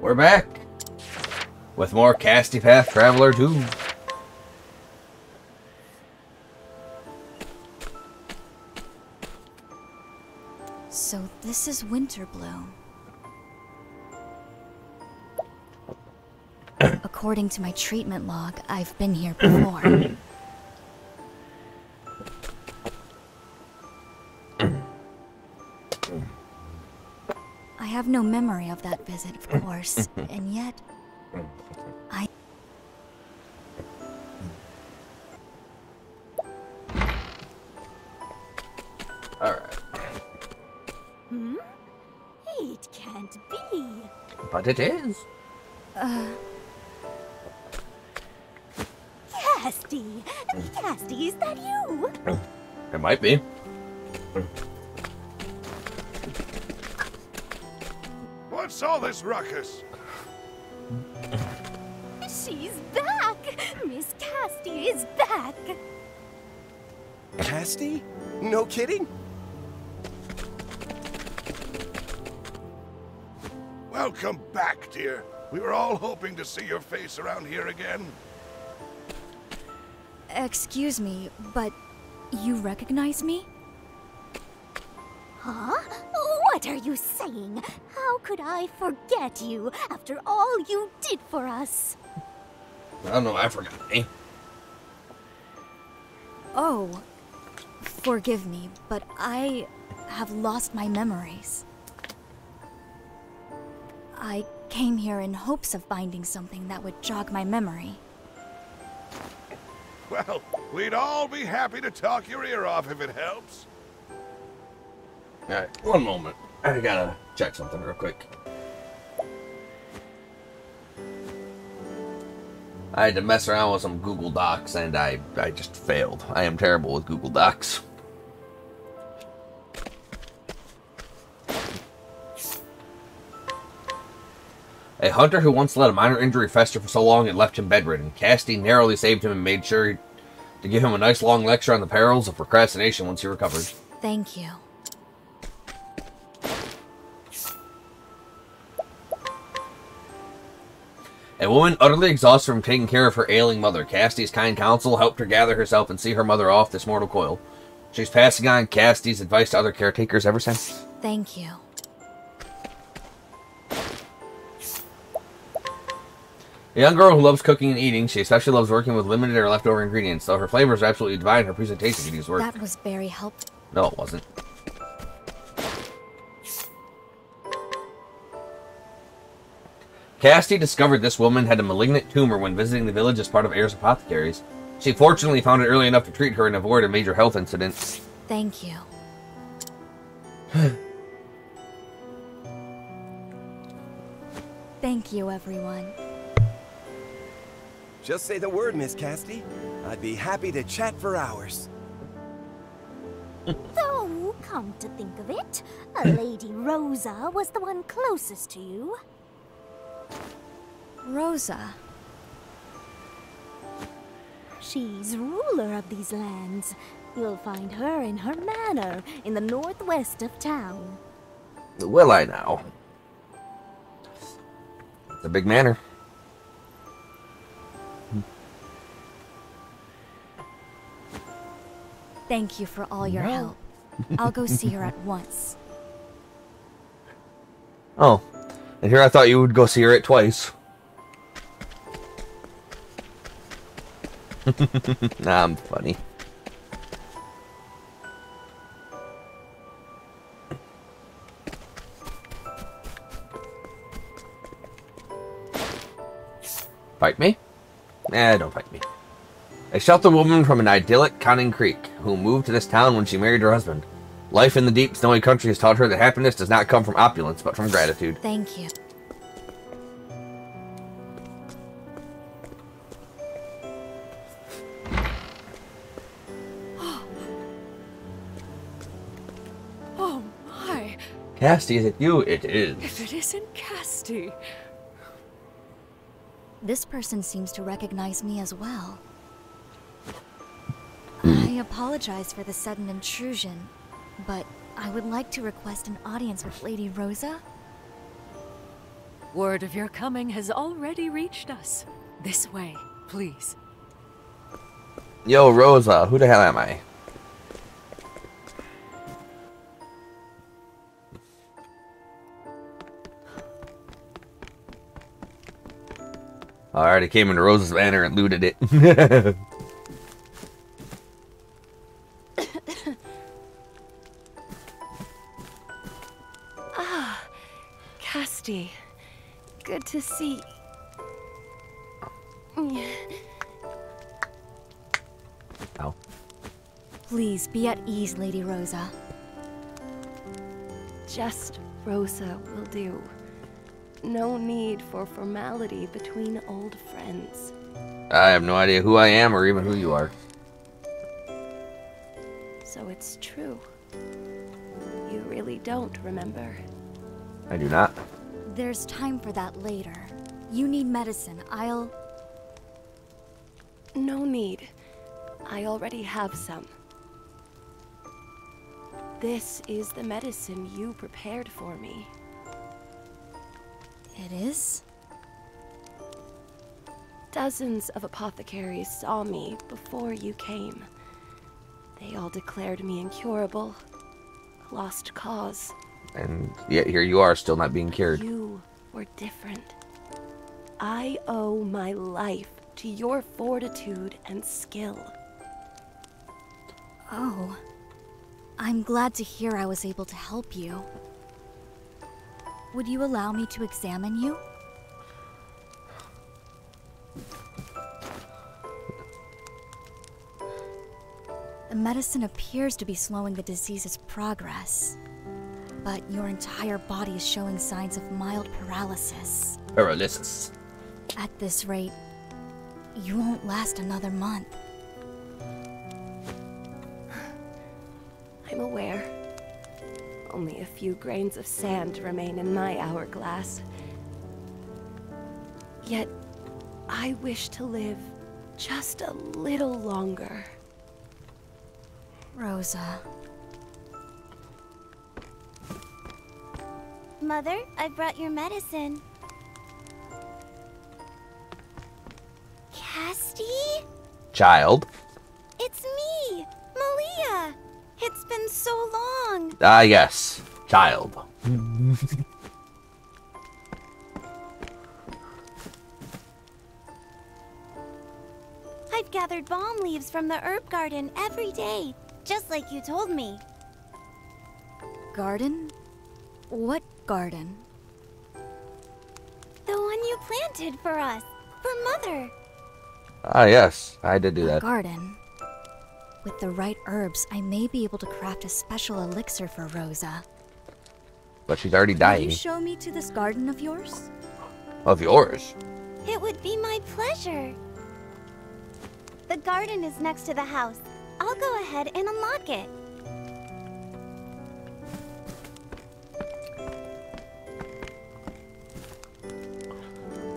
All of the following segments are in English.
We're back with more Casty Path Traveler 2. So this is Winterbloom. According to my treatment log, I've been here before. have no memory of that visit, of course, and yet I Alright. Hmm? It can't be. But it is. Castti! Castti, is that you? It might be. What's ruckus? She's back! Miss Castti is back! Castti? No kidding? Welcome back, dear. We were all hoping to see your face around here again. Excuse me, but you recognize me? Huh? What are you saying? How could I forget you after all you did for us? I don't know, I forgot me. Oh, forgive me, but I have lost my memories. I came here in hopes of finding something that would jog my memory. Well, we'd all be happy to talk your ear off if it helps. Alright, one moment. I gotta check something real quick. I had to mess around with some Google Docs and I, I just failed. I am terrible with Google Docs. A hunter who once let a minor injury fester for so long it left him bedridden. Castti narrowly saved him and made sure to give him a nice long lecture on the perils of procrastination once he recovered. Thank you. A woman utterly exhausted from taking care of her ailing mother, Castti's kind counsel helped her gather herself and see her mother off this mortal coil. She's passing on Castti's advice to other caretakers ever since. Thank you. A young girl who loves cooking and eating, she especially loves working with limited or leftover ingredients, though her flavors are absolutely divine, her presentation could use work. That was very helpful. No, it wasn't. Castti discovered this woman had a malignant tumor when visiting the village as part of Ayers Apothecaries. She fortunately found it early enough to treat her and avoid a major health incident. Thank you. Thank you, everyone. Just say the word, Miss Castti. I'd be happy to chat for hours. Though, oh, come to think of it, a Lady Rosa was the one closest to you. Rosa. She's ruler of these lands. You'll find her in her manor in the northwest of town. Will I now? A big manor. Thank you for all your help. I'll go see her at once. Oh. And here I thought you would go see her it twice. nah, I'm funny. Fight me? Eh, don't fight me. A sheltered woman from an idyllic Conning Creek who moved to this town when she married her husband. Life in the deep, snowy country has taught her that happiness does not come from opulence, but from gratitude. Thank you. Castti, is it you? It is. If it isn't Castti. This person seems to recognize me as well. Hmm. I apologize for the sudden intrusion, but I would like to request an audience with Lady Rosa. Word of your coming has already reached us. This way, please. Yo, Rosa, who the hell am I? I already came into Rosa's manor and looted it. Ah, Castti, good to see. Ow. Please be at ease, Lady Rosa. Just Rosa will do. No need for formality between old friends. I have no idea who I am or even who you are. So it's true. You really don't remember. I do not. There's time for that later. You need medicine. I'll. No need. I already have some. This is the medicine you prepared for me. It is? Dozens of apothecaries saw me before you came. They all declared me incurable. a Lost cause. And yet here you are, still not being cured. You were different. I owe my life to your fortitude and skill. Oh. I'm glad to hear I was able to help you. Would you allow me to examine you? The medicine appears to be slowing the disease's progress. But your entire body is showing signs of mild paralysis. Paralysis. At this rate, you won't last another month. Few grains of sand remain in my hourglass. Yet, I wish to live just a little longer. Rosa. Mother, I brought your medicine. Castti? Child. It's me, Malya. It's been so long. Ah, yes. Child. I've gathered balm leaves from the herb garden every day, just like you told me. Garden? What garden? The one you planted for us, for Mother. Ah, yes. I did do A that. garden. With the right herbs, I may be able to craft a special elixir for Rosa. But she's already Will dying. you show me to this garden of yours? Of yours. It would be my pleasure. The garden is next to the house. I'll go ahead and unlock it.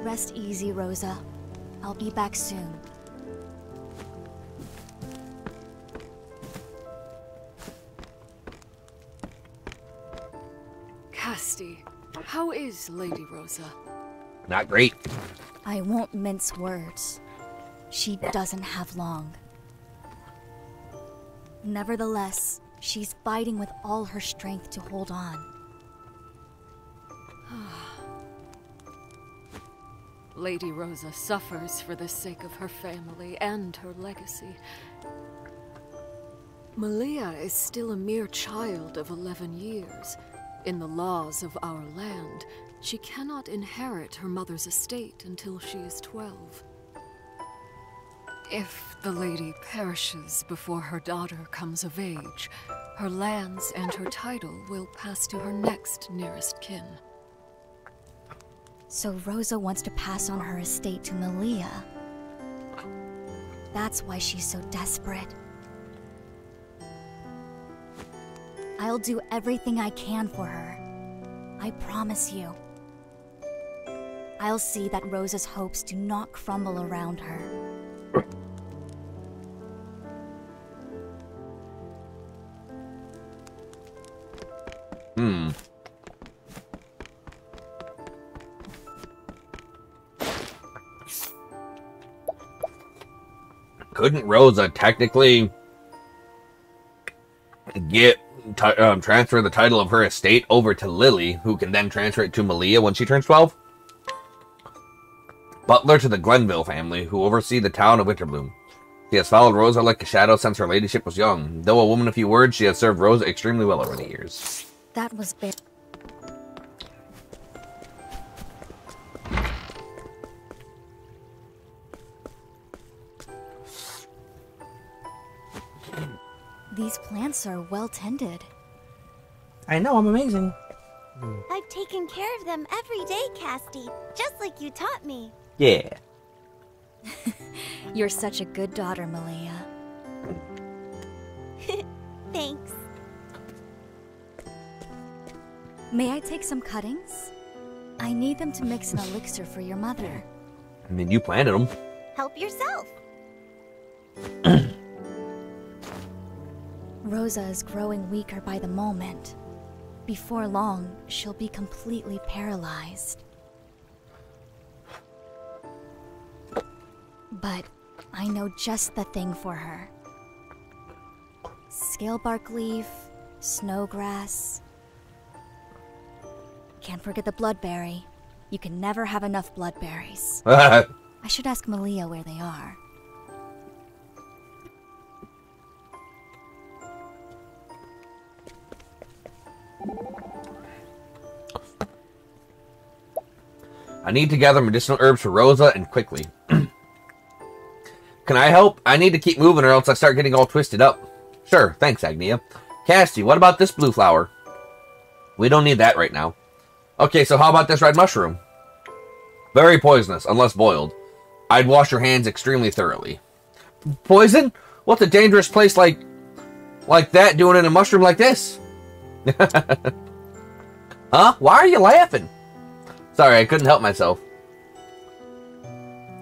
Rest easy, Rosa. I'll be back soon. Castti, how is Lady Rosa? Not great. I won't mince words. She doesn't have long. Nevertheless, she's fighting with all her strength to hold on. Lady Rosa suffers for the sake of her family and her legacy. Malya is still a mere child of 11 years. In the laws of our land, she cannot inherit her mother's estate until she is 12. If the lady perishes before her daughter comes of age, her lands and her title will pass to her next nearest kin. So Rosa wants to pass on her estate to Malya. That's why she's so desperate. I'll do everything I can for her. I promise you. I'll see that Rosa's hopes do not crumble around her. Hmm. Couldn't Rosa technically get ti um, transfer the title of her estate over to Lily, who can then transfer it to Malya when she turns 12? Butler to the Glenville family, who oversee the town of Winterbloom. She has followed Rosa like a shadow since her ladyship was young. Though a woman of few words, she has served Rosa extremely well over the years. That was very. These plants are well tended. I know, I'm amazing. I've taken care of them every day, Castti, just like you taught me. Yeah. You're such a good daughter, Malya. Thanks. May I take some cuttings? I need them to mix an elixir for your mother. I mean, you planted them. Help yourself. Rosa is growing weaker by the moment. Before long, she'll be completely paralyzed. But I know just the thing for her. Scalebark leaf, snowgrass. Can't forget the bloodberry. You can never have enough bloodberries. I should ask Malya where they are. I need to gather medicinal herbs for Rosa and quickly. Can I help? I need to keep moving or else I start getting all twisted up. Sure, thanks, Agnea. Castti, what about this blue flower? We don't need that right now. Okay, so how about this red mushroom? Very poisonous, unless boiled. I'd wash your hands extremely thoroughly. Poison? What's a dangerous place like like that doing in a mushroom like this? huh? Why are you laughing? Sorry, I couldn't help myself.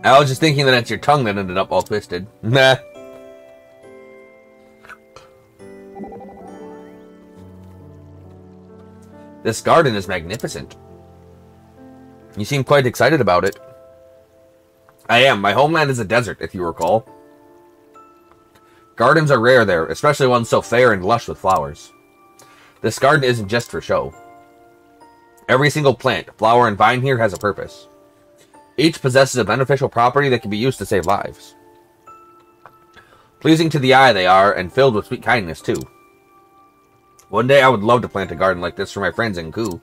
I was just thinking that it's your tongue that ended up all twisted. Nah. This garden is magnificent. You seem quite excited about it. I am. My homeland is a desert, if you recall. Gardens are rare there, especially ones so fair and lush with flowers. This garden isn't just for show. Every single plant, flower, and vine here has a purpose. Each possesses a beneficial property that can be used to save lives. Pleasing to the eye they are, and filled with sweet kindness, too. One day I would love to plant a garden like this for my friends in Ku.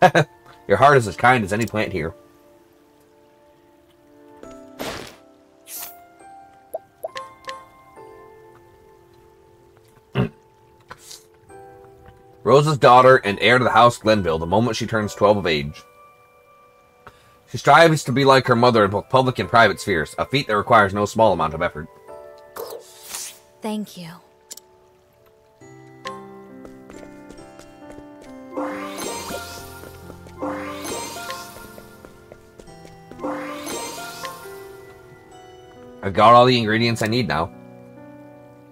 Your heart is as kind as any plant here. Rosa's daughter and heir to the house Glenville the moment she turns 12 of age. She strives to be like her mother in both public and private spheres, a feat that requires no small amount of effort. Thank you. I've got all the ingredients I need now.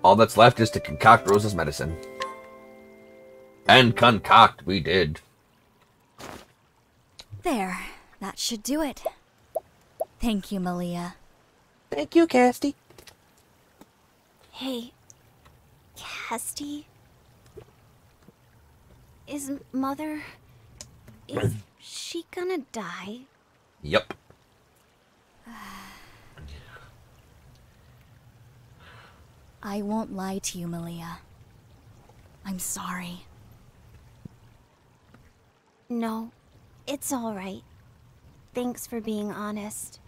All that's left is to concoct Rosa's medicine. And concoct we did. There. That should do it. Thank you, Malya. Thank you, Castti. Hey, Castti? Is Mother. Is she gonna die? Yep. I won't lie to you, Malya. I'm sorry. No, it's alright. Thanks for being honest.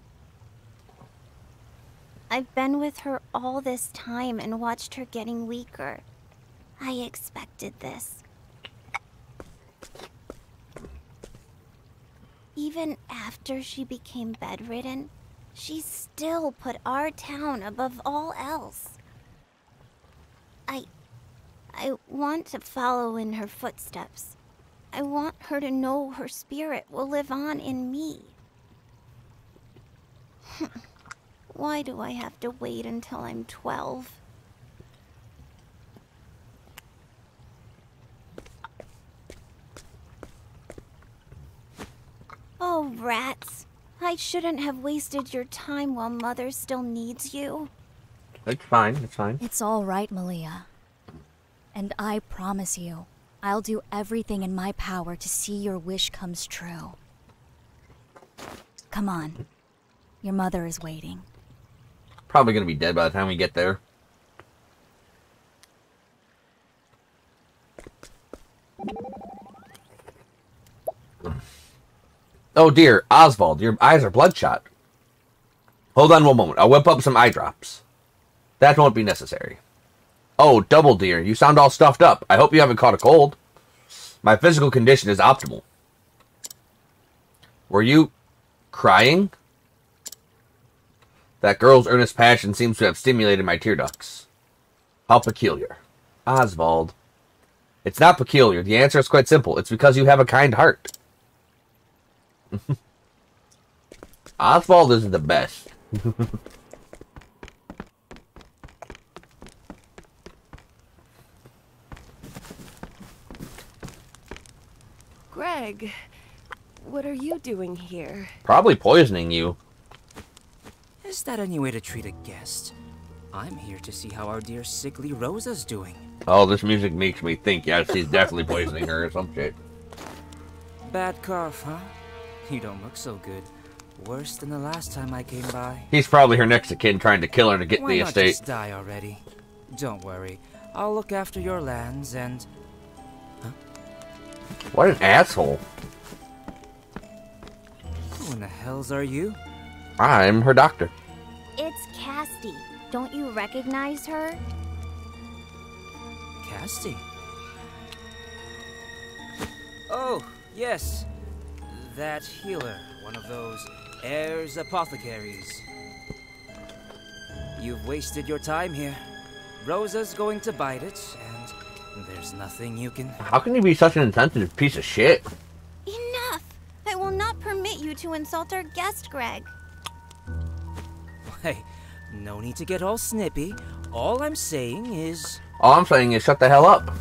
I've been with her all this time and watched her getting weaker. I expected this. Even after she became bedridden, she still put our town above all else. I. I want to follow in her footsteps. I want her to know her spirit will live on in me. Why do I have to wait until I'm 12? Oh, rats. I shouldn't have wasted your time while Mother still needs you. It's fine. It's fine. It's all right, Malya. And I promise you, I'll do everything in my power to see your wish comes true. Come on. Your mother is waiting. Probably gonna be dead by the time we get there. Oh dear, Osvald, your eyes are bloodshot. Hold on one moment. I'll whip up some eye drops. That won't be necessary. Oh, Double Deer, you sound all stuffed up. I hope you haven't caught a cold. My physical condition is optimal. Were you crying? That girl's earnest passion seems to have stimulated my tear ducts. How peculiar. Osvald. It's not peculiar. The answer is quite simple. It's because you have a kind heart. Osvald is the best. Greg, what are you doing here? Probably poisoning you. Is that any way to treat a guest? I'm here to see how our dear sickly Rosa's doing. Oh, this music makes me think, yes, he's definitely poisoning her or some shit. Bad cough, huh? You don't look so good. Worse than the last time I came by. He's probably her next of kin trying to kill her to get Why the not estate. just die already? Don't worry. I'll look after your lands and... What an asshole. Who in the hells are you? I'm her doctor. It's Castti. Don't you recognize her? Castti. Oh, yes. That healer. One of those heirs apothecaries. You've wasted your time here. Rosa's going to bite it, and there's nothing you can... How can you be such an insensitive piece of shit? Enough! I will not permit you to insult our guest, Greg. Hey, no need to get all snippy. All I'm saying is... All I'm saying is shut the hell up.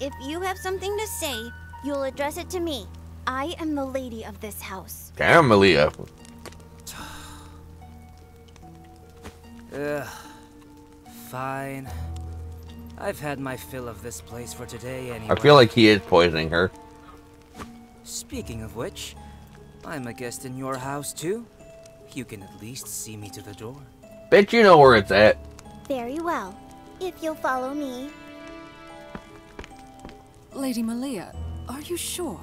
If you have something to say, you'll address it to me. I am the lady of this house. Damn, Malya. Ugh. Fine. I've had my fill of this place for today anyway. I feel like he is poisoning her. Speaking of which, I'm a guest in your house too. You can at least see me to the door. Bet you know where it's at. Very well. If you'll follow me. Lady Malya, are you sure?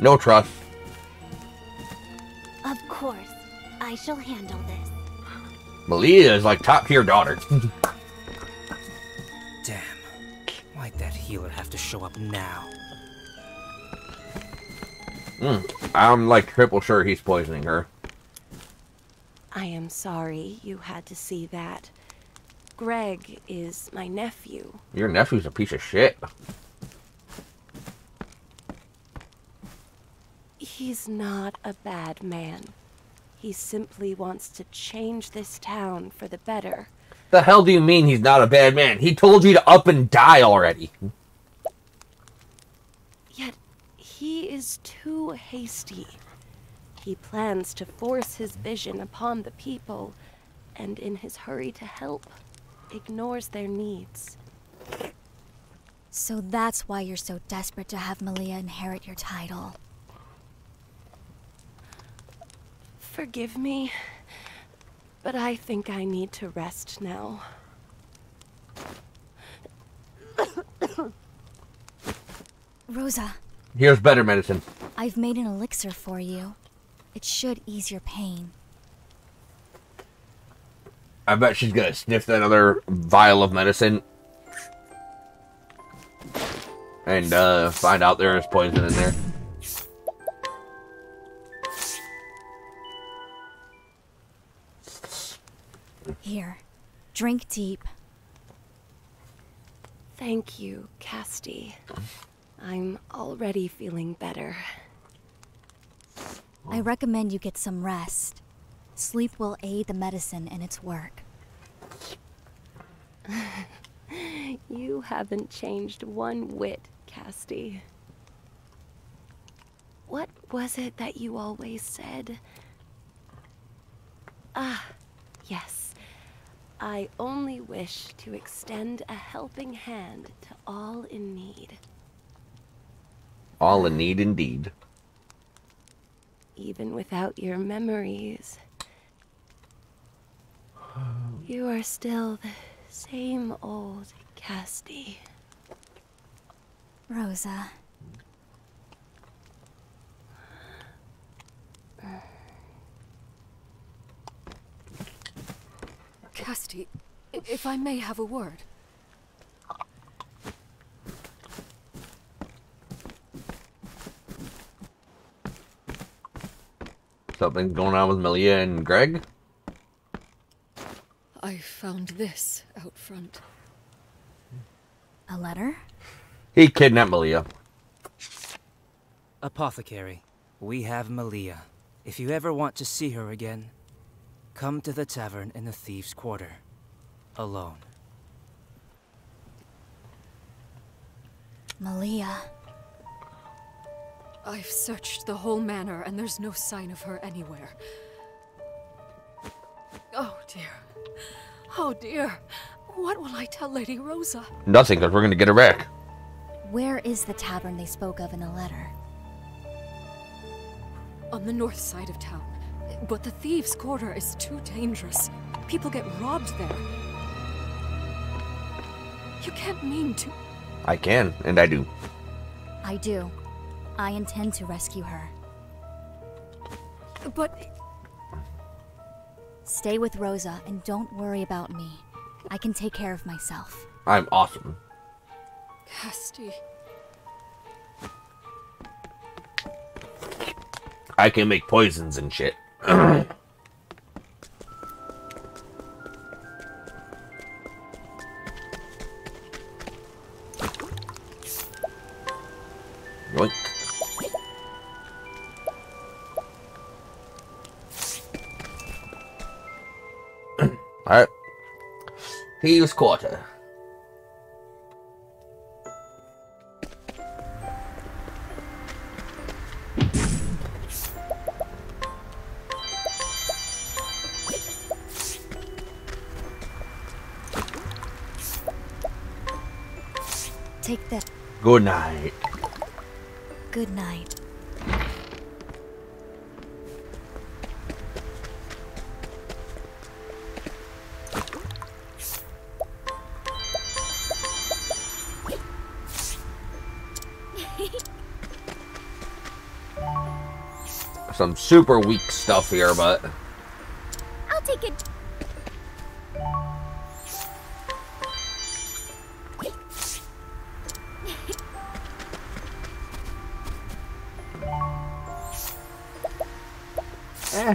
No trust. Of course. I shall handle this. Malya is like top tier daughter. healer have to show up now? Mm, I'm like triple sure he's poisoning her. I am sorry you had to see that. Greg is my nephew. Your nephew's a piece of shit. He's not a bad man. He simply wants to change this town for the better. The hell do you mean he's not a bad man? He told you to up and die already. Yet he is too hasty. He plans to force his vision upon the people, and in his hurry to help, ignores their needs. So that's why you're so desperate to have Malya inherit your title. Forgive me, but I think I need to rest now. Rosa, Here's better medicine. I've made an elixir for you. It should ease your pain. I bet she's gonna sniff that other vial of medicine and uh, find out there is poison in there. Here, drink deep. Thank you, Castti. I'm already feeling better. I recommend you get some rest. Sleep will aid the medicine in its work. You haven't changed one whit, Castti. What was it that you always said? Ah, yes. I only wish to extend a helping hand to all in need. All in need indeed. Even without your memories, you are still the same old Castti. Rosa. Castti, if I may have a word. Something going on with Malya and Greg? I found this out front. A letter? He kidnapped Malya. Apothecary, we have Malya. If you ever want to see her again, come to the tavern in the Thieves' Quarter. Alone. Malya. I've searched the whole manor and there's no sign of her anywhere. Oh dear. Oh dear. What will I tell Lady Rosa? Nothing, because we're going to get her back. Where is the tavern they spoke of in the letter? On the north side of town. But the thieves' quarter is too dangerous. People get robbed there. You can't mean to. I can, and I do. I do. I intend to rescue her. But Stay with Rosa and don't worry about me. I can take care of myself. I'm awesome. Castti. I can make poisons and shit. Thieves' Quarter. Take this. Good night. Good night. Some super weak stuff here, but I'll take it. eh.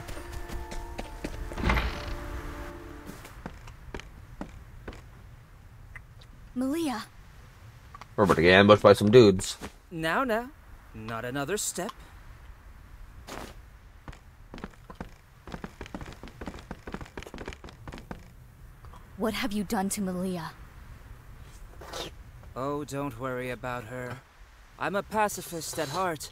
Malya. We're about to get ambushed by some dudes. Now, now. Not another step. What have you done to Malya? Oh, don't worry about her. I'm a pacifist at heart.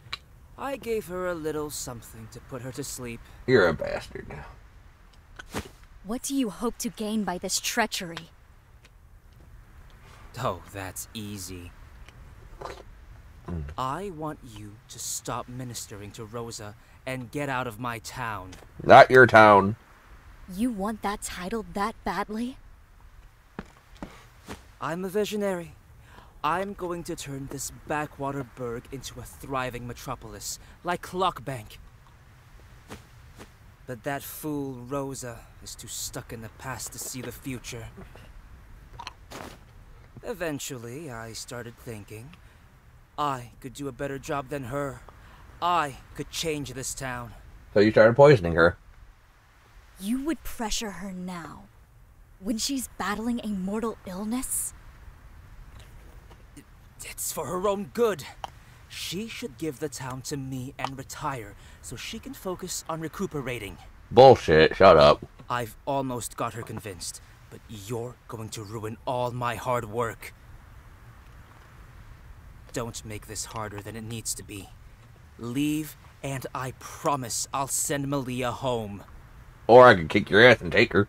I gave her a little something to put her to sleep. You're a bastard. Now. What do you hope to gain by this treachery? Oh, that's easy. Hmm. I want you to stop ministering to Rosa and get out of my town. Not your town. You want that title that badly? I'm a visionary. I'm going to turn this backwater burg into a thriving metropolis, like Clockbank. But that fool Rosa is too stuck in the past to see the future. Eventually, I started thinking I could do a better job than her. I could change this town. So you started poisoning her. You would pressure her now, when she's battling a mortal illness? It's for her own good. She should give the town to me and retire so she can focus on recuperating. Bullshit. Shut up. I've almost got her convinced, but you're going to ruin all my hard work. Don't make this harder than it needs to be. Leave, and I promise I'll send Malya home. Or I could kick your ass and take her.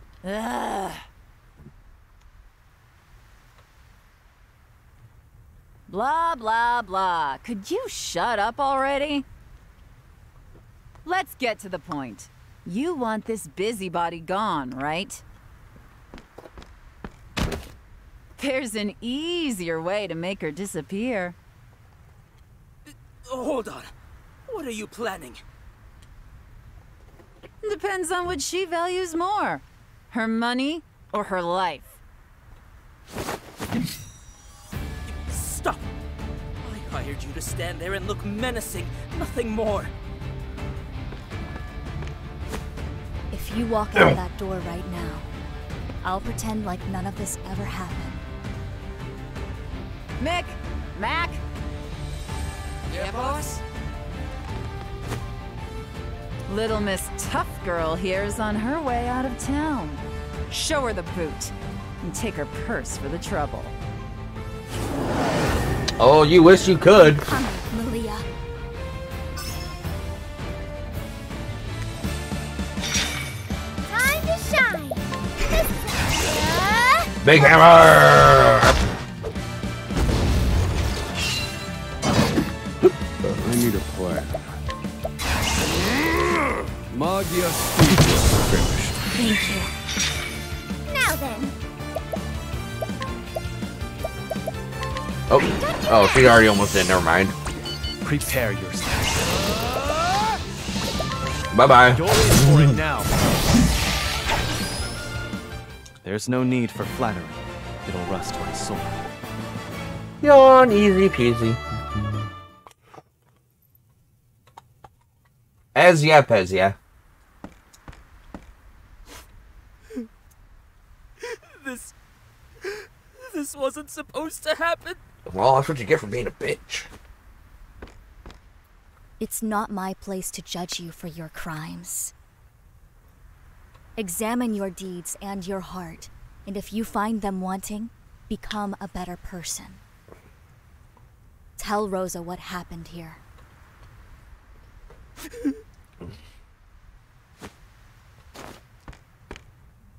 Blah, blah, blah. Could you shut up already? Let's get to the point. You want this busybody gone, right? There's an easier way to make her disappear. Uh, hold on. What are you planning? Depends on what she values more. Her money or her life. Stop! I hired you to stand there and look menacing, nothing more. If you walk out that door right now, I'll pretend like none of this ever happened. Mick! Mac! Yeah, boss? Little Miss Tough Girl here's on her way out of town. Show her the boot and take her purse for the trouble. Oh, you wish you could. Come, Malia. Time to shine. Big hammer! I need a plan. Magia Studio finished. Thank you. Oh, oh, she already almost did. Never mind. Prepare yourself. Bye bye. You're in for it now. There's no need for flattery. It'll rust my soul. Yawn, easy peasy. As ya, pez ya. This. This wasn't supposed to happen. Well, that's what you get for being a bitch. It's not my place to judge you for your crimes. Examine your deeds and your heart, and if you find them wanting, become a better person. Tell Rosa what happened here.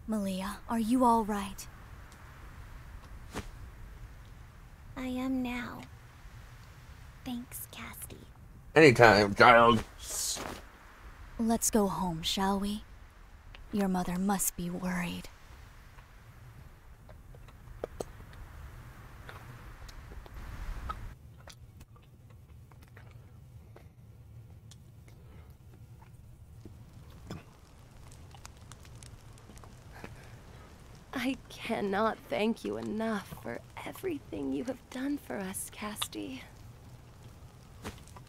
Malya, are you all right? I am now. Thanks, Castti. Anytime, child. Let's go home, shall we? Your mother must be worried. I cannot thank you enough for everything you have done for us, Castti.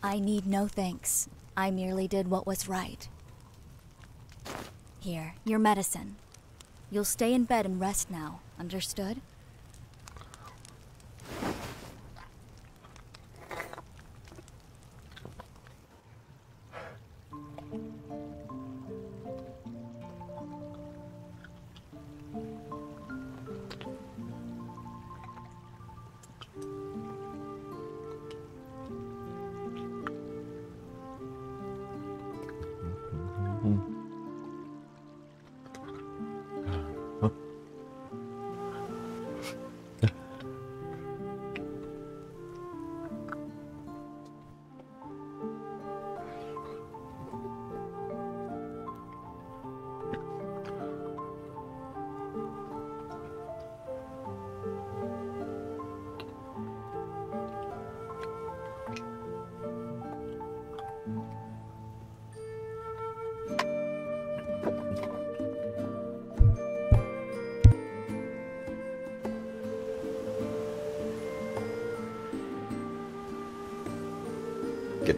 I need no thanks. I merely did what was right. Here, your medicine. You'll stay in bed and rest now, understood?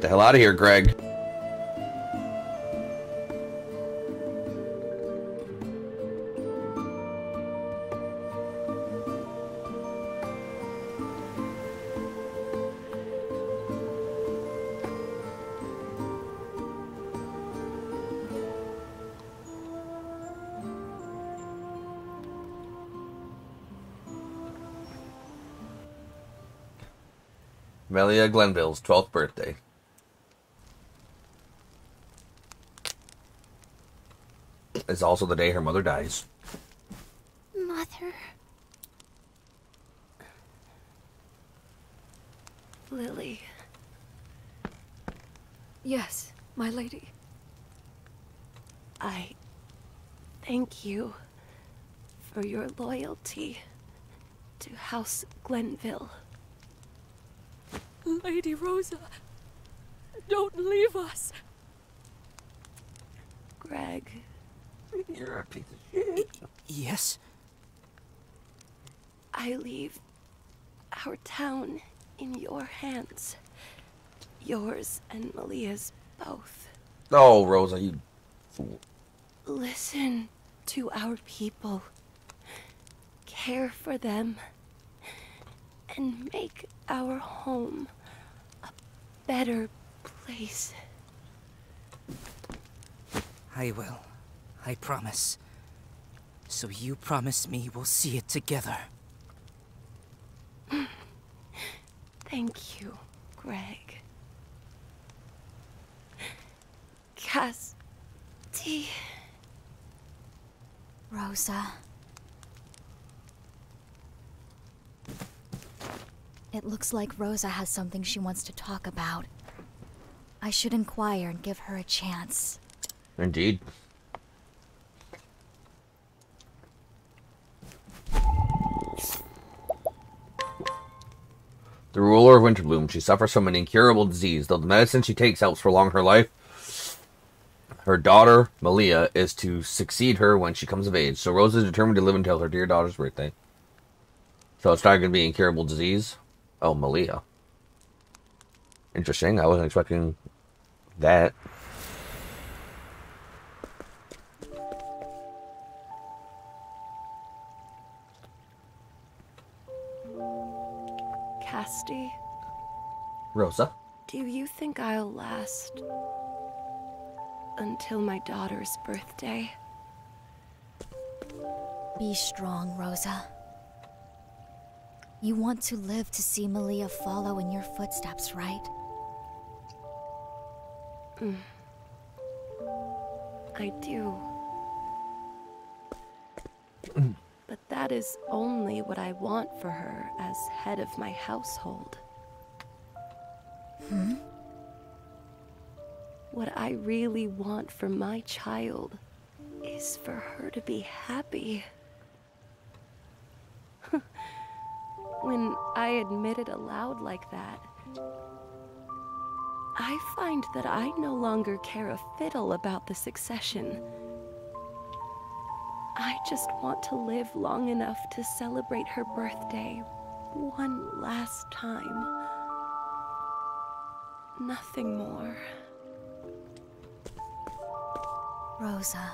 Get the hell out of here, Greg. Malya Glenville's 12th birthday. Is also the day her mother dies. Mother. Lily. Yes, my lady. I thank you for your loyalty to House Glenville. Lady Rosa, don't leave us. Greg. You're a piece of shit. Yes? I leave our town in your hands. Yours and Malia's both. Oh, Rosa, you fool. Listen to our people. Care for them. And make our home a better place. I will. I promise. So you promise me we'll see it together. Thank you, Greg. Castti. Rosa. It looks like Rosa has something she wants to talk about. I should inquire and give her a chance. Indeed. The ruler of Winterbloom, she suffers from an incurable disease. Though the medicine she takes helps prolong her life, her daughter, Malia, is to succeed her when she comes of age. So Rose is determined to live until her dear daughter's birthday. So it's not going to be incurable disease. Oh, Malia. Interesting. I wasn't expecting that. Rosa. do you think I'll last until my daughter's birthday? Be strong, Rosa. You want to live to see Malia follow in your footsteps, right? Mm. I do. but that is only what I want for her as head of my household. Hmm? What I really want for my child is for her to be happy. when I admit it aloud like that, I find that I no longer care a fiddle about the succession. I just want to live long enough to celebrate her birthday one last time. Nothing more. Rosa.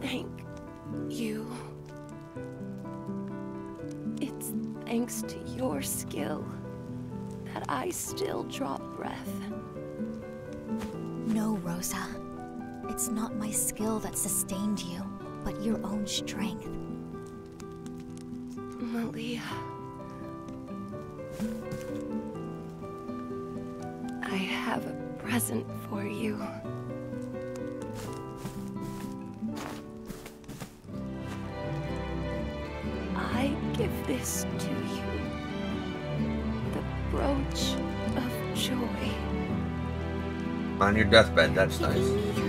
Thank you. It's thanks to your skill that I still draw breath. No, Rosa. It's not my skill that sustained you, but your own strength. Malia. I have a present for you. I give this to you. The brooch of joy. On your deathbed, that's nice.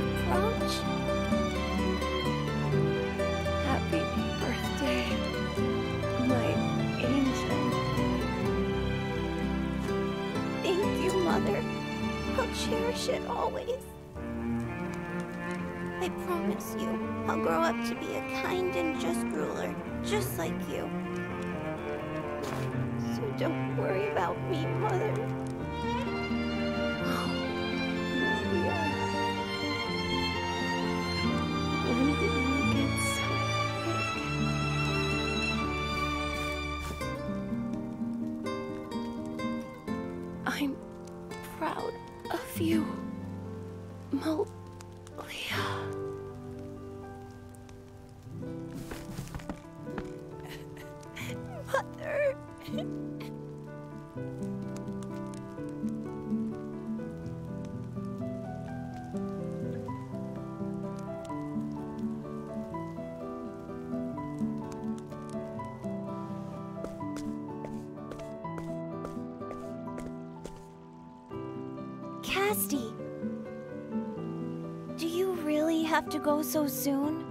Like you. Castti! Do you really have to go so soon?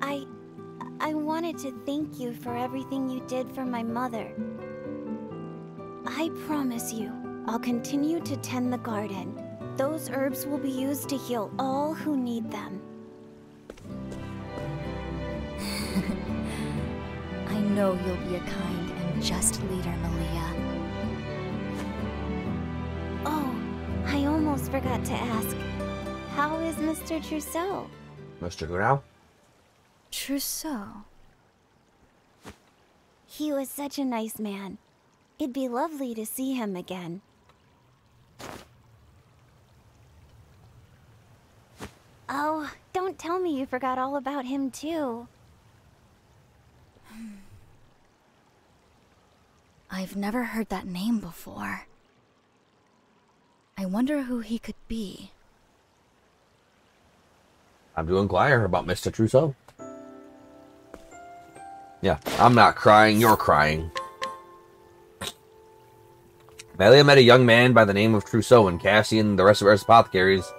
I... I wanted to thank you for everything you did for my mother. I promise you, I'll continue to tend the garden. Those herbs will be used to heal all who need them. I know you'll be a kind and just leader, Malia. Forgot to ask. How is Mr. Trousseau? Mr. Gunao? Trousseau. He was such a nice man. It'd be lovely to see him again. Oh, don't tell me you forgot all about him too. Hmm. I've never heard that name before. I wonder who he could be. I'm to inquire about Mr. Trousseau. Yeah, I'm not crying, you're crying. Melia met a young man by the name of Trousseau and Castti and the rest of Earth's apothecaries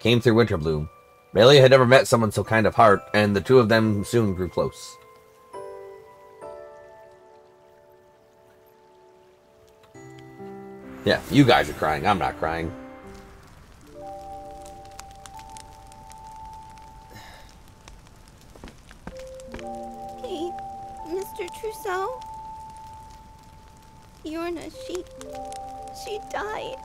came through Winterbloom. Melia had never met someone so kind of heart, and the two of them soon grew close. Yeah, you guys are crying. I'm not crying. Hey, Mr. Trousseau? Yorna, she... she died.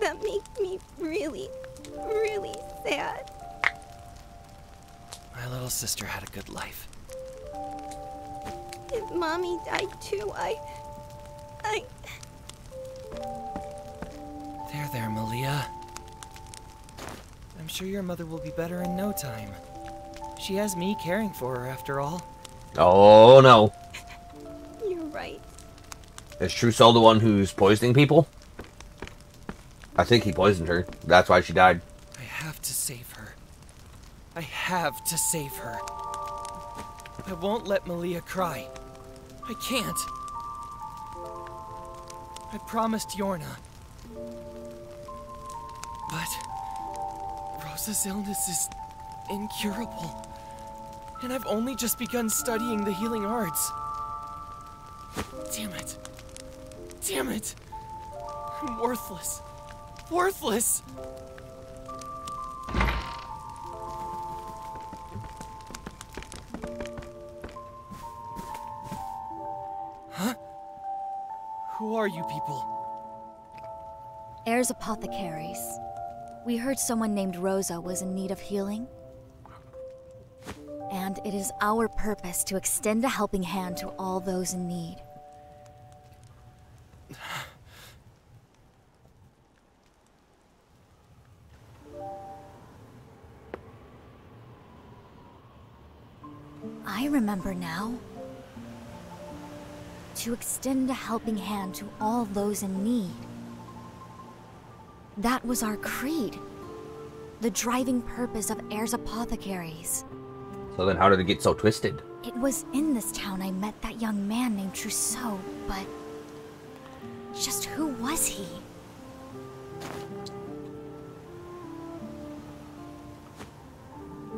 That makes me really, really sad. My little sister had a good life. If Mommy died too, I... I... There, there, Malia. I'm sure your mother will be better in no time. She has me caring for her, after all. Oh no. You're right. Is Trousseau the one who's poisoning people? I think he poisoned her. That's why she died. I have to save her. I have to save her. I won't let Malia cry. I can't. I promised Yorna. But Rosa's illness is incurable. And I've only just begun studying the healing arts. Damn it. Damn it. I'm worthless. Worthless. Huh? Who are you people? Heirs apothecaries. We heard someone named Rosa was in need of healing. And it is our purpose to extend a helping hand to all those in need. I remember now. To extend a helping hand to all those in need. That was our creed. The driving purpose of Air's Apothecaries. So then how did it get so twisted? It was in this town I met that young man named Trousseau, but... Just who was he?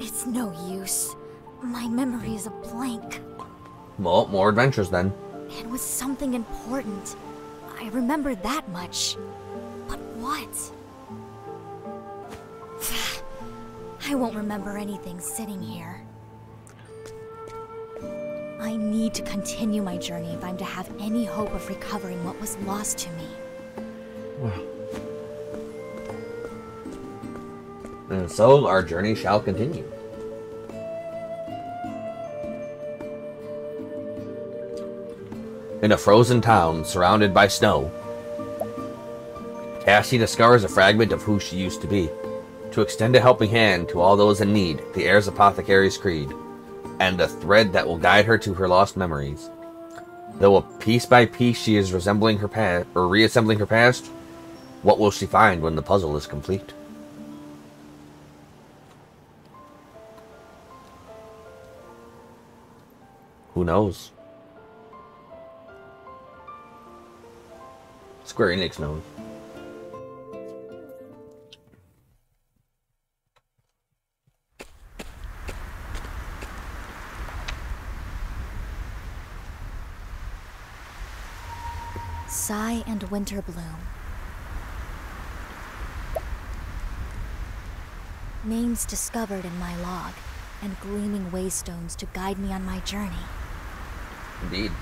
It's no use. My memory is a blank. Well, more adventures then. It was something important. I remember that much. I won't remember anything sitting here. I need to continue my journey if I'm to have any hope of recovering what was lost to me. And so our journey shall continue. In a frozen town surrounded by snow, Castti discovers a fragment of who she used to be. To extend a helping hand to all those in need, the Heirs Apothecary's creed, and a thread that will guide her to her lost memories. Though a piece by piece she is resembling her past or reassembling her past, what will she find when the puzzle is complete? Who knows? Square Enix known. Sai and Winterbloom. Names discovered in my log, and gleaming waystones to guide me on my journey. Indeed.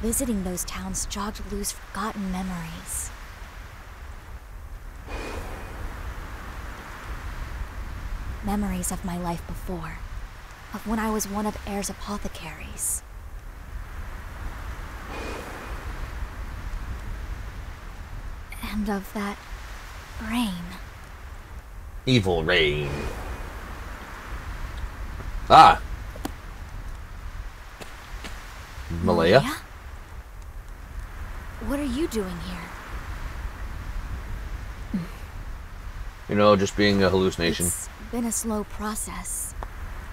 Visiting those towns jogged loose forgotten memories. Memories of my life before, of when I was one of Air's apothecaries. Of that rain. Evil Rain. Ah. Malya? What are you doing here? You know, just being a hallucination. It's been a slow process,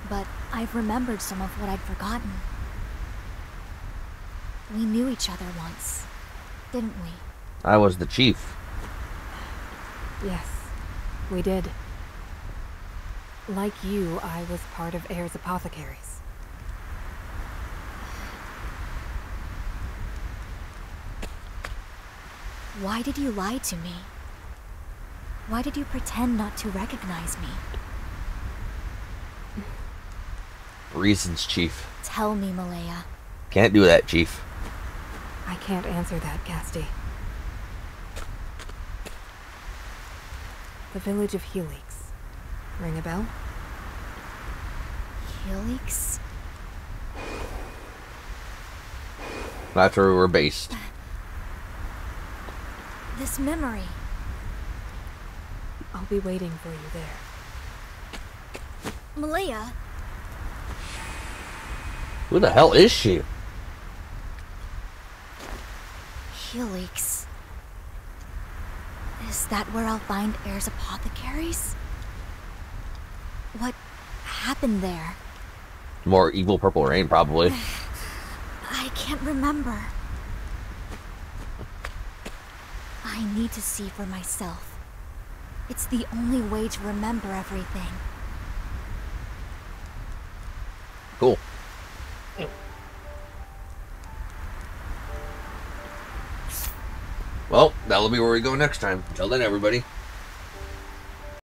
but I've remembered some of what I'd forgotten. We knew each other once, didn't we? I was the chief. Yes, we did. Like you, I was part of Air's apothecaries. Why did you lie to me? Why did you pretend not to recognize me? Reasons, chief. Tell me, Malya. Can't do that, chief. I can't answer that, Castti. The village of Helix. Ring a bell? Helix? That's where we were based. This memory. I'll be waiting for you there. Malya, Who the hell is she? Helix. Is that where I'll find Air's apothecaries? What happened there? More evil purple rain, probably. I can't remember. I need to see for myself. It's the only way to remember everything. Cool. Well, that'll be where we go next time. Until then, everybody.